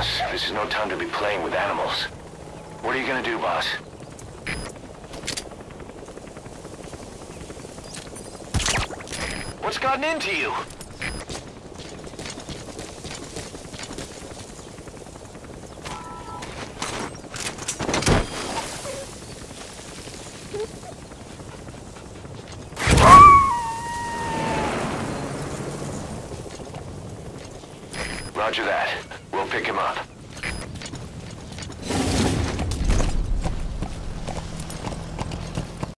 boss. This is no time to be playing with animals. What are you gonna do, boss? What's gotten into you? Roger that. We'll pick him up.